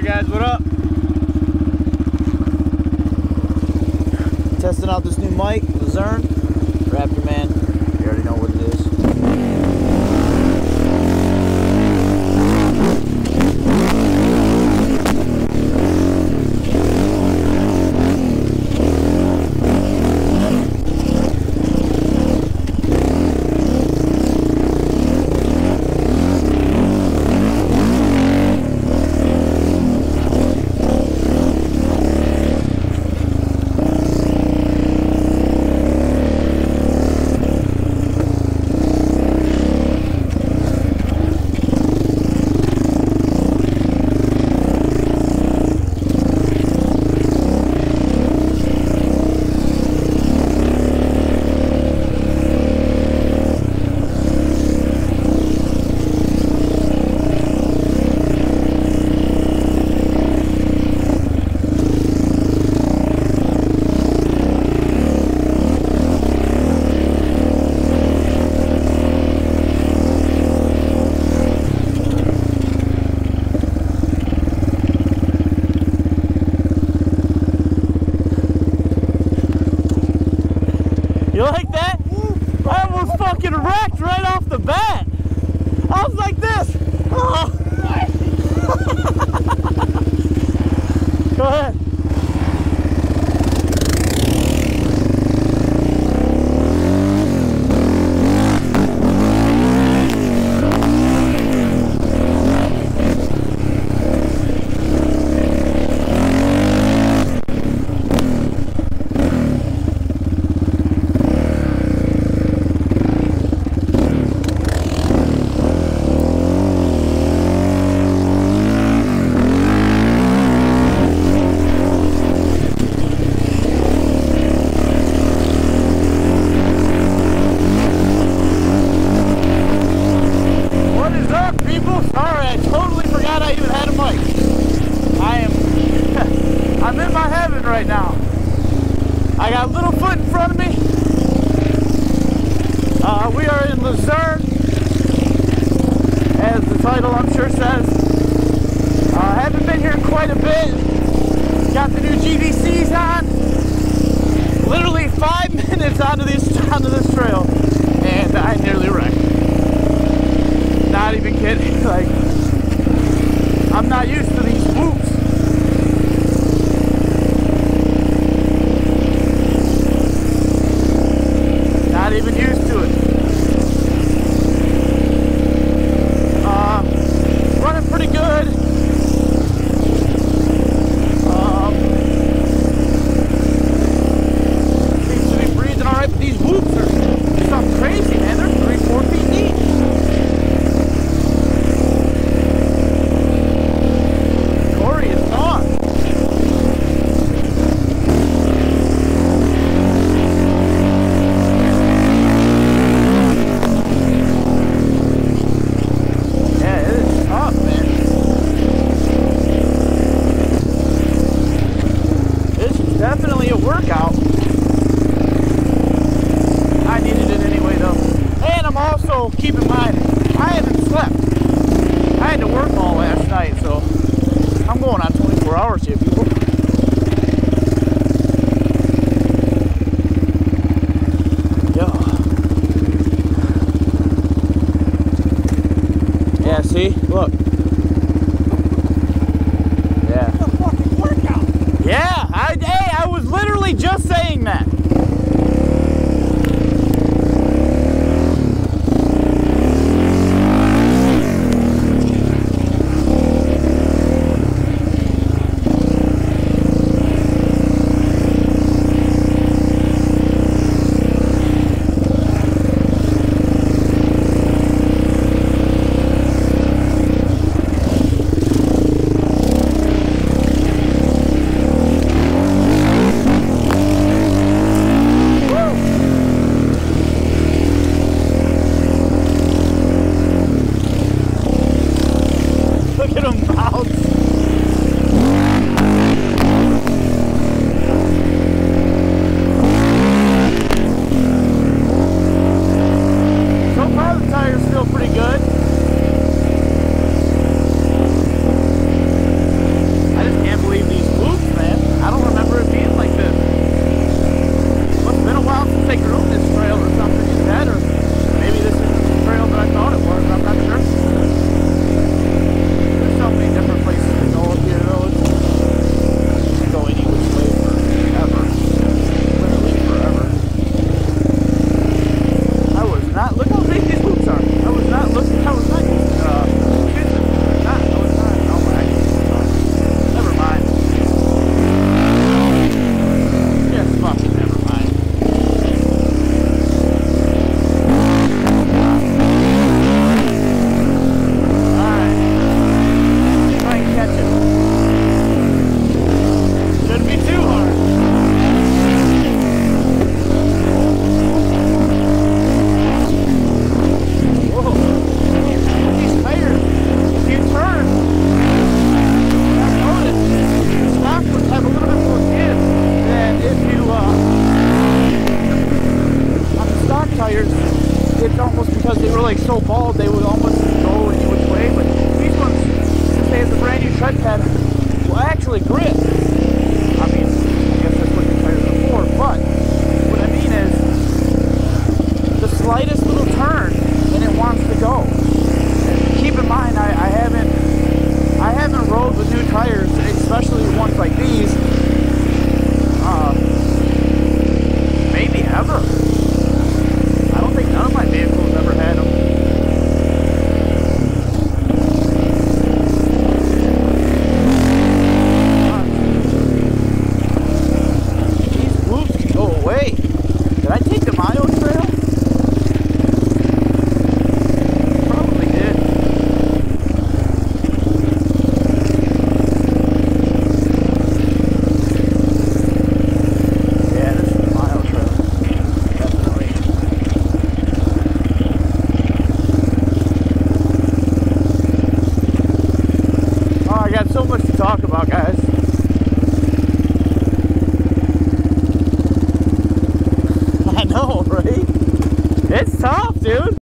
Alright guys, what up? Testing out this new mic, Luzerne, Raptor Man. You like that? I almost fucking wrecked right off the bat. I was like this. Oh. Go ahead. What is up, people? Sorry, I totally forgot I even had a mic. I am, I'm in my heaven right now. I got little foot in front of me. Uh, we are in Luzerne, as the title I'm sure says. Uh, haven't been here quite a bit. Got the new GBCs on. Literally five minutes onto this onto this trail, and I nearly wrecked. Not even kidding. Like, I'm not used Keep in mind, I haven't slept. I had to work all last night, so I'm going on 24 hours here, people. Yeah, see? Look.